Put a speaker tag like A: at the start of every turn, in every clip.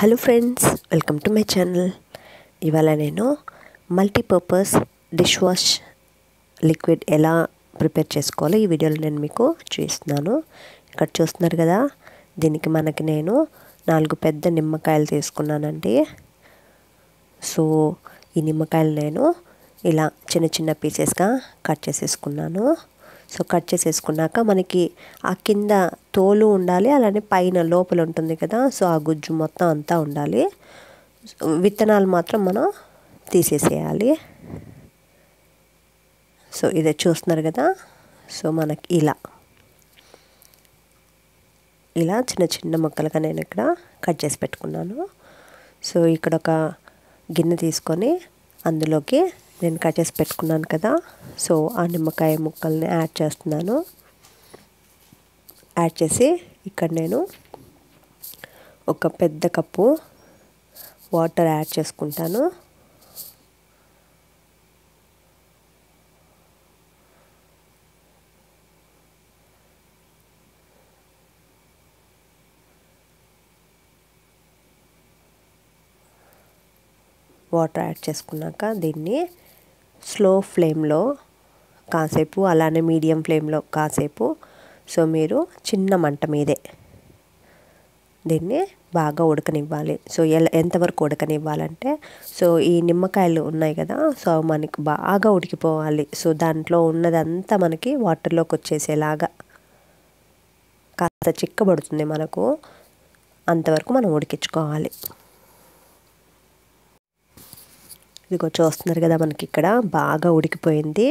A: Hello friends welcome to my channel. ఇవాళ నేను multipurpose dish wash liquid ఎలా prepare చేసుకోవాలో ఈ వీడియోలో నేను మీకు చూస్తున్నాను ఇక్కడ చూస్తున్నారు కదా దీనికి మనకి నేను నాలుగు పెద్ద నిమ్మకాయలు తీసుకున్నానండి. సో ఈ నిమ్మకాయలు నేను ఇలా చిన్న చిన్న పీసెస్గా కట్ చేసేసుకున్నాను. సో కట్ చేసేసుకున్నాక మనకి ఆ కింద తోలు ఉండాలి అలానే పైన లోపల ఉంటుంది కదా సో ఆ గుజ్జు మొత్తం అంతా ఉండాలి. విత్తనాలు మాత్రం మనం తీసేసేయాలి. సో ఇదే చూస్తున్నారు కదా సో మనకి ఇలా. ఇలా చిన్న చిన్న ముక్కలుగా నేను ఇక్కడ కట్ చేసి పెట్టుకున్నాను. సో ఇక్కడ ఒక గిన్నె తీసుకొని అందులోకి నేను కట్ చేసి పెట్టుకున్నాను కదా. సో ఆ నిమ్మకాయ ముక్కల్ని యాడ్ చేస్తున్నాను. యాడ్ చేసి ఇక్కడ నేను ఒక పెద్ద కప్పు వాటర్ యాడ్ చేసుకుంటాను. వాటర్ యాడ్ చేసుకున్నాక దీన్ని స్లో ఫ్లేమ్లో కాసేపు అలానే మీడియం ఫ్లేమ్లో కాసేపు. సో మీరు చిన్న మంట మీదే దీన్ని బాగా ఉడకనివ్వాలి. సో ఎలా ఎంతవరకు ఉడకనివ్వాలంటే సో ఈ నిమ్మకాయలు ఉన్నాయి కదా సో మనకి బాగా ఉడికిపోవాలి. సో దాంట్లో ఉన్నదంతా మనకి వాటర్లోకి వచ్చేసేలాగా కాస్త చిక్కబడుతుంది మనకు. అంతవరకు మనం ఉడికించుకోవాలి. ఇదిగో చూస్తున్నారు కదా మనకి ఇక్కడ బాగా ఉడికిపోయింది.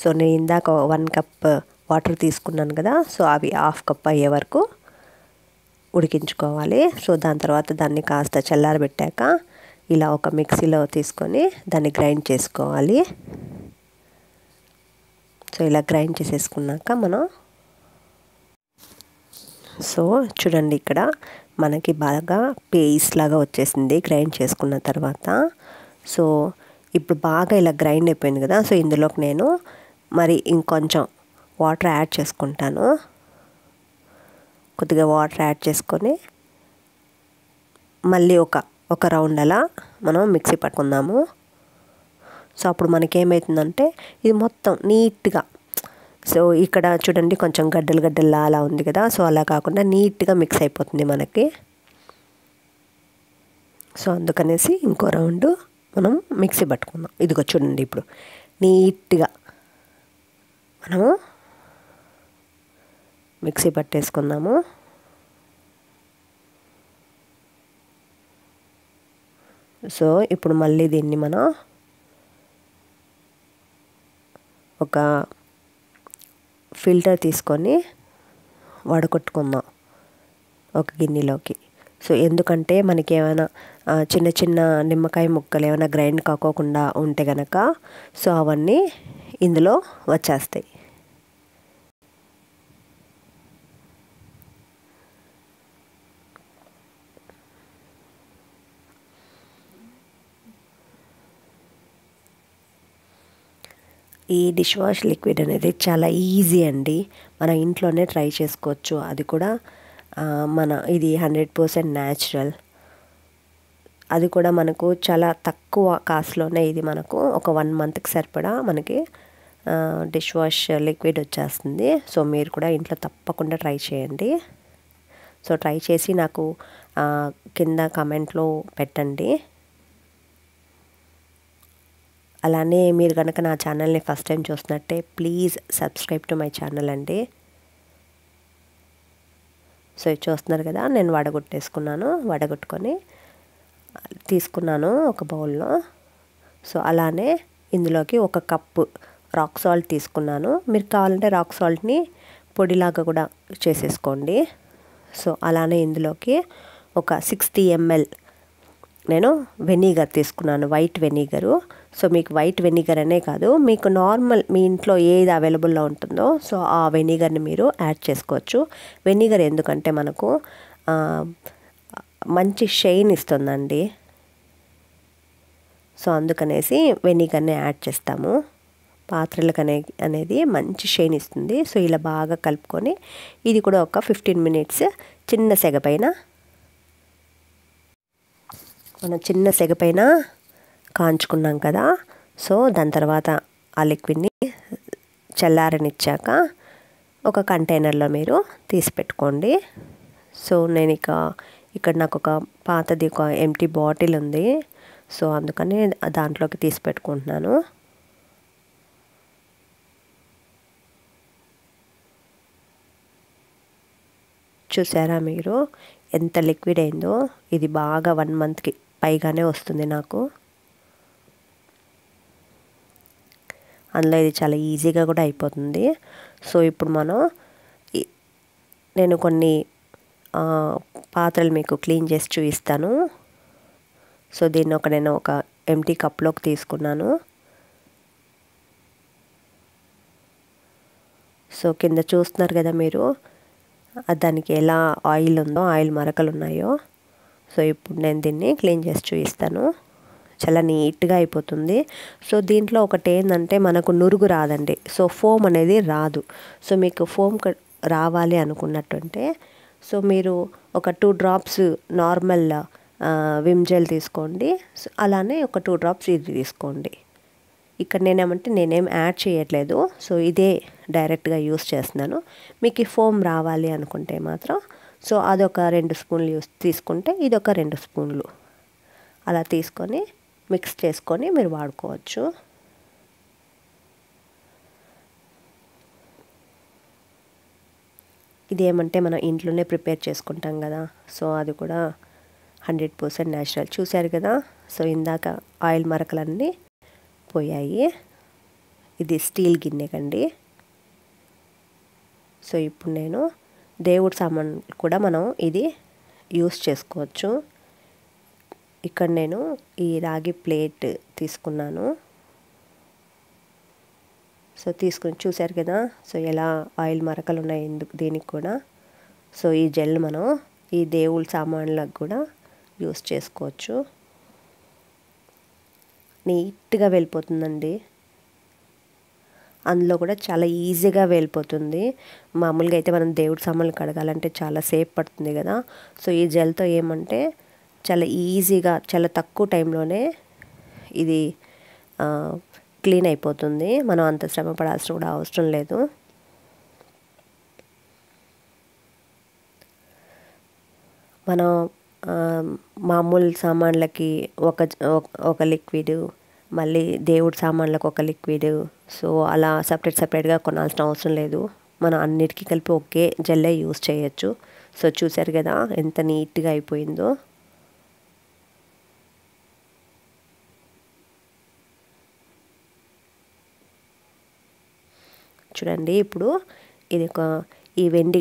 A: సో నేను ఇందాక వన్ కప్ వాటర్ తీసుకున్నాను కదా సో అవి హాఫ్ కప్ అయ్యే వరకు ఉడికించుకోవాలి. సో దాని తర్వాత దాన్ని కాస్త చల్లారబెట్టాక ఇలా ఒక మిక్సీలో తీసుకొని దాన్ని గ్రైండ్ చేసుకోవాలి. సో ఇలా గ్రైండ్ చేసేసుకున్నాక మనం సో చూడండి ఇక్కడ మనకి బాగా పేస్ట్ లాగా వచ్చేసింది గ్రైండ్ చేసుకున్న తర్వాత. సో ఇప్పుడు బాగా ఇలా గ్రైండ్ అయిపోయింది కదా సో ఇందులోకి నేను మరి ఇంకొంచెం వాటర్ యాడ్ చేసుకుంటాను. కొద్దిగా వాటర్ యాడ్ చేసుకొని మళ్ళీ ఒక ఒక రౌండ్ అలా మనం మిక్సీ పట్టుకుందాము. సో అప్పుడు మనకేమవుతుందంటే ఇది మొత్తం నీట్గా సో ఇక్కడ చూడండి కొంచెం గడ్డలు గడ్డల్లా అలా ఉంది కదా సో అలా కాకుండా నీట్గా మిక్స్ అయిపోతుంది మనకి. సో అందుకనేసి ఇంకో రౌండ్ మనం మిక్సీ పట్టుకుందాం. ఇదిగో చూడండి ఇప్పుడు. నీట్గా మనము మిక్సీ పట్టేసుకుందాము. సో ఇప్పుడు మళ్ళీ దీన్ని మనం ఒక ఫిల్టర్ తీసుకొని వడగొట్టుకుందాం. ఒక గిన్నెలోకి. సో ఎందుకంటే మనకి ఏమైనా చిన్న చిన్న నిమ్మకాయ ముక్కలు ఏమైనా గ్రైండ్ కాకోకుండా ఉంటే గనక సో అవన్నీ ఇందులో వచ్చేస్తాయి. ఈ డిష్ వాష్ లిక్విడ్ అనేది చాలా ఈజీ అండి. మన ఇంట్లోనే ట్రై చేసుకోవచ్చు. అది కూడా మన ఇది హండ్రెడ్ పర్సెంట్ న్యాచురల్. అది కూడా మనకు చాలా తక్కువ కాస్ట్లోనే ఇది మనకు ఒక వన్ మంత్కి సరిపడా మనకి డిష్ వాష్ లిక్విడ్ వచ్చేస్తుంది. సో మీరు కూడా ఇంట్లో తప్పకుండా ట్రై చేయండి. సో ట్రై చేసి నాకు కింద కమెంట్లో పెట్టండి. అలానే మీరు కనుక నా ఛానల్ని first time చూస్తున్నట్టే please subscribe to my channel అండి. సో చూస్తున్నారు కదా నేను వడగొట్టేసుకున్నాను వడగొట్టుకొని తీసుకున్నాను ఒక బౌల్లో. సో అలానే ఇందులోకి ఒక కప్పు రాక్ సాల్ట్ తీసుకున్నాను. మీరు కావాలంటే రాక్ సాల్ట్ని పొడిలాగా కూడా చేసేసుకోండి. సో అలానే ఇందులోకి ఒక సిక్స్టీ ఎంఎల్ నేను వెనిగర్ తీసుకున్నాను వైట్ వెనిగరు సో మీకు వైట్ వెనిగర్ అనే కాదు మీకు నార్మల్ మీ ఇంట్లో ఏది అవైలబుల్లో ఉంటుందో సో ఆ వెనిగర్ని మీరు యాడ్ చేసుకోవచ్చు. వెనిగర్ ఎందుకంటే మనకు మంచి షైన్ ఇస్తుందండి. సో అందుకనేసి వెనిగర్ని యాడ్ చేస్తాము. పాత్రలకు అనే అనేది మంచి షైన్ ఇస్తుంది. సో ఇలా బాగా కలుపుకొని ఇది కూడా ఒక ఫిఫ్టీన్ మినిట్స్ చిన్న సెగ పైన మనం చిన్న సెగ పైన కాంచుకున్నాం కదా. సో దాని తర్వాత ఆ లిక్విడ్ని చల్లారనిచ్చాక ఒక కంటైనర్లో మీరు తీసి పెట్టుకోండి. సో నేను ఇక ఇక్కడ నాకు ఒక పాతది ఒక ఎంటీ బాటిల్ ఉంది. సో అందుకని దాంట్లోకి తీసి పెట్టుకుంటున్నాను. చూసారా మీరు? ఎంత లిక్విడ్ అయిందో. ఇది బాగా వన్ మంత్కి పైగానే వస్తుంది నాకు. అందులో ఇది చాలా ఈజీగా కూడా అయిపోతుంది. సో ఇప్పుడు మనం నేను కొన్ని పాత్రలు మీకు క్లీన్ చేసి చూపిస్తాను. సో దీన్ని ఒక నేను ఒక ఎంటీ కప్లోకి తీసుకున్నాను. సో కింద చూస్తున్నారు కదా మీరు దానికి ఎలా ఆయిల్ ఉందో ఆయిల్ మరకలు ఉన్నాయో సో ఇప్పుడు నేను దీన్ని క్లీన్ చేసి చూపిస్తాను. చాలా నీట్గా అయిపోతుంది. సో దీంట్లో ఒకటి ఏంటంటే మనకు నురుగు రాదండి. సో ఫోమ్ అనేది రాదు. సో మీకు ఫోమ్ రావాలి అనుకున్నట్టుంటే సో మీరు ఒక two drops normal Vim gel తీసుకోండి. సో అలానే ఒక టూ డ్రాప్స్ ఇది తీసుకోండి. ఇక్కడ నేనేమంటే నేనేం యాడ్ చేయట్లేదు. సో ఇదే డైరెక్ట్గా యూస్ చేస్తున్నాను. మీకు ఈ ఫోమ్ రావాలి అనుకుంటే మాత్రం సో అదొక రెండు స్పూన్లు యూస్ తీసుకుంటే ఇదొక రెండు స్పూన్లు. అలా తీసుకొని మిక్స్ చేసుకొని మీరు వాడుకోవచ్చు. ఇది ఏమంటే మనం ఇంట్లోనే ప్రిపేర్ చేసుకుంటాం కదా సో అది కూడా హండ్రెడ్ పర్సెంట్ న్యాచురల్ చూశారు కదా సో ఇందాక ఆయిల్ మరకలన్నీ పోయాయి. ఇది స్టీల్ గిన్నె కండి. సో ఇప్పుడు నేను దేవుడి సామాన్ కూడా మనం ఇది యూస్ చేసుకోవచ్చు. ఇక్కడ నేను ఈ రాగి ప్లేట్ తీసుకున్నాను. సో తీసుకుని చూశారు కదా సో ఎలా ఆయిల్ మరకలు ఉన్నాయి ఎందుకు దీనికి కూడా. సో ఈ జెల్ మనం ఈ దేవుళ్ళ సామాన్లకు కూడా యూస్ చేసుకోవచ్చు. నీట్గా వెళ్ళిపోతుందండి. అందులో కూడా చాలా ఈజీగా వెళ్ళిపోతుంది. మామూలుగా అయితే మనం దేవుడి సామాన్లు కడగాలంటే చాలా సేపు పడుతుంది కదా. సో ఈ జెల్తో ఏమంటే చాలా ఈజీగా చాలా తక్కువ టైంలోనే ఇది క్లీన్ అయిపోతుంది. మనం అంత శ్రమ పడాల్సిన కూడా అవసరం లేదు. మనం మామూలు సామాన్లకి ఒక ఒక లిక్విడ్ మళ్ళీ దేవుడి సామాన్లకు ఒక లిక్విడ్. సో అలా సపరేట్ సపరేట్గా కొనాల్సిన అవసరం లేదు. మనం అన్నిటికీ కలిపి ఒకే జెల్లే యూస్ చేయొచ్చు. సో చూసారు కదా ఎంత నీట్గా అయిపోయిందో. చూడండి ఇప్పుడు ఇది ఒక ఈ వెండి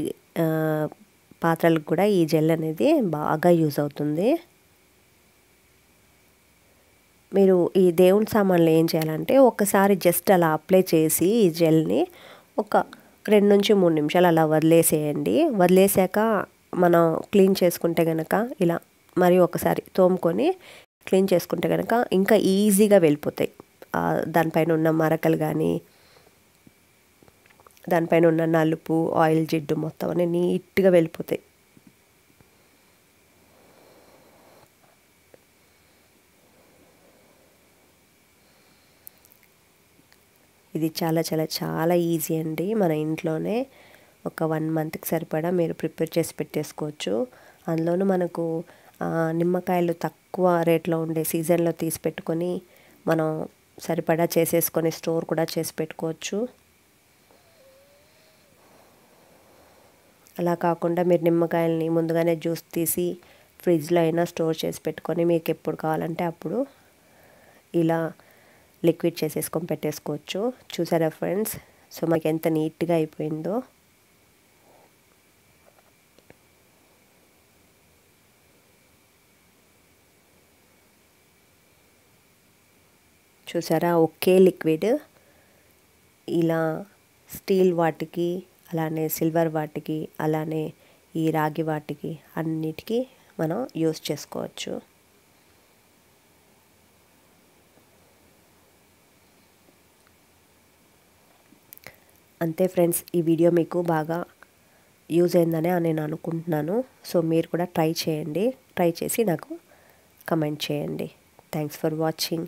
A: పాత్రలకు కూడా ఈ జెల్ అనేది బాగా యూజ్ అవుతుంది. మీరు ఈ దేవుని సామాన్లు ఏం చేయాలంటే ఒకసారి జస్ట్ అలా అప్లై చేసి ఈ జెల్ని ఒక రెండు నుంచి మూడు నిమిషాలు అలా వదిలేసేయండి. వదిలేసాక మనం క్లీన్ చేసుకుంటే కనుక ఇలా మరి ఒకసారి తోముకొని క్లీన్ చేసుకుంటే కనుక ఇంకా ఈజీగా వెళ్ళిపోతాయి. దానిపైన ఉన్న మరకలు కానీ దానిపైన ఉన్న నలుపు ఆయిల్ జిడ్డు మొత్తం అన్నీ నీట్గా వెళ్ళిపోతాయి. ఇది చాలా చాలా చాలా ఈజీ అండి. మన ఇంట్లోనే ఒక వన్ మంత్కి సరిపడా మీరు ప్రిపేర్ చేసి పెట్టేసుకోవచ్చు. అందులోనూ మనకు నిమ్మకాయలు తక్కువ రేట్లో ఉండే సీజన్లో తీసి పెట్టుకొని మనం సరిపడా చేసేసుకొని స్టోర్ కూడా చేసి పెట్టుకోవచ్చు. అలా కాకుండా మీరు నిమ్మకాయలని ముందుగానే జ్యూస్ తీసి ఫ్రిడ్జ్లో అయినా స్టోర్ చేసి పెట్టుకొని మీకు ఎప్పుడు కావాలంటే అప్పుడు ఇలా లిక్విడ్ చేసేసుకొని పెట్టేసుకోవచ్చు. చూసారా ఫ్రెండ్స్? సో మనకి ఎంత నీట్గా అయిపోయిందో. చూసారా? ఒకే లిక్విడ్. ఇలా స్టీల్ వాటికి అలానే సిల్వర్ వాటికి అలానే ఈ రాగి వాటికి అన్నిటికీ మనం యూస్ చేసుకోవచ్చు. అంతే ఫ్రెండ్స్ ఈ వీడియో మీకు బాగా యూజ్ అయిందనే నేను అనుకుంటున్నాను. సో మీరు కూడా ట్రై చేయండి. ట్రై చేసి నాకు కమెంట్ చేయండి. Thanks for watching